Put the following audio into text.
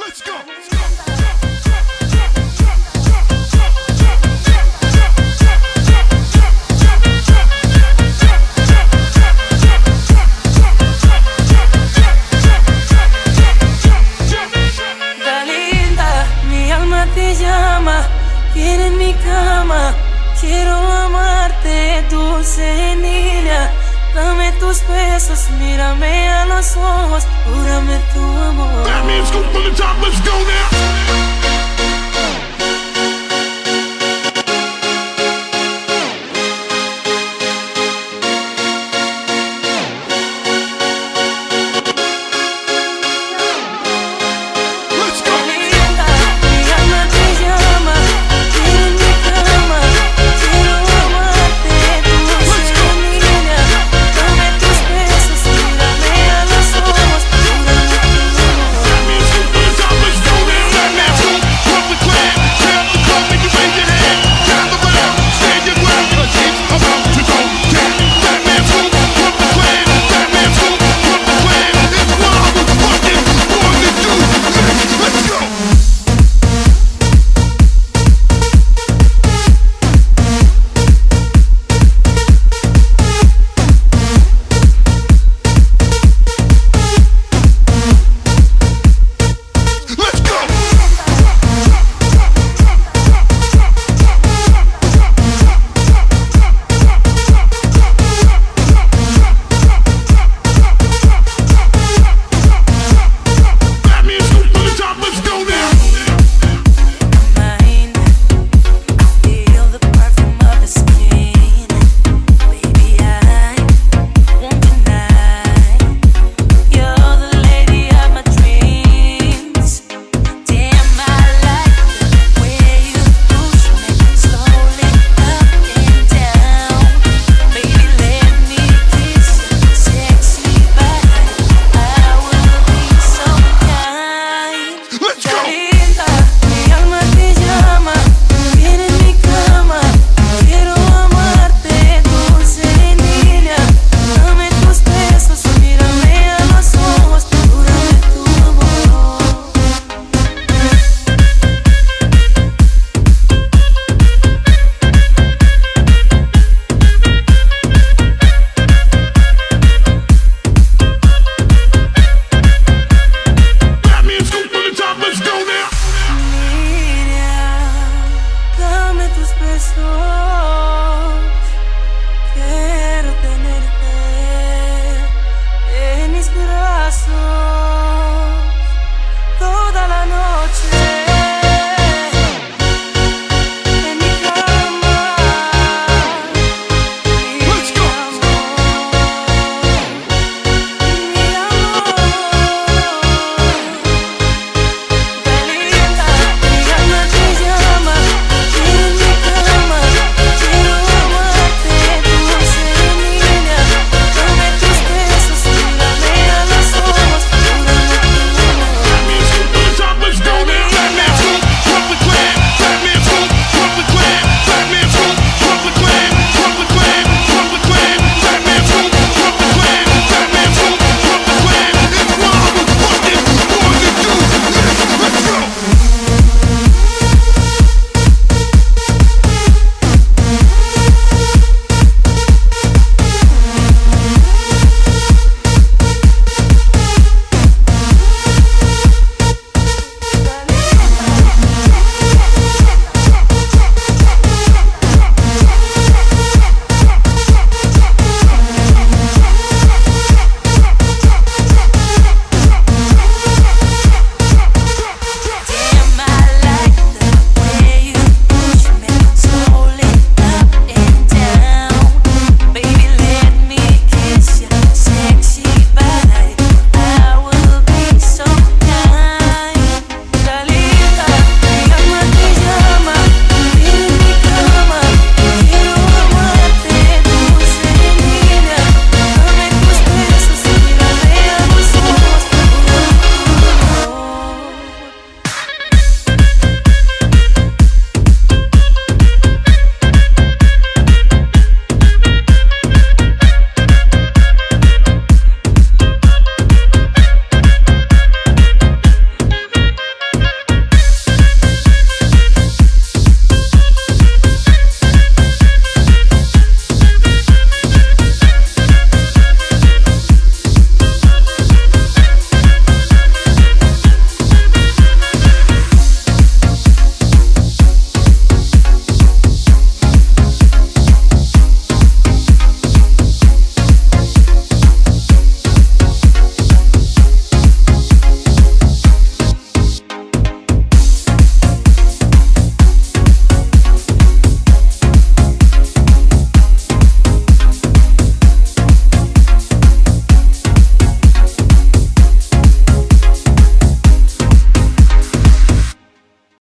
Let's go. mi alma te llama, quiere en mi cama. Quiero amarte, dulce niña. Dame tus besos, mírame ojos, júrame tu amor. Go from the top. Let's go now.